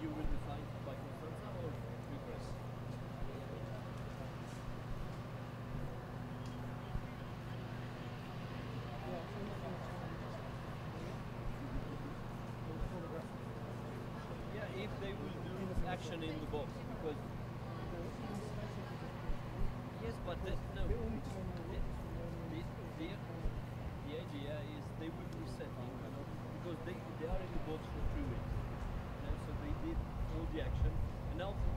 you by or Yeah, if they will do action in the box because. Yes, but no. direction, and ultimately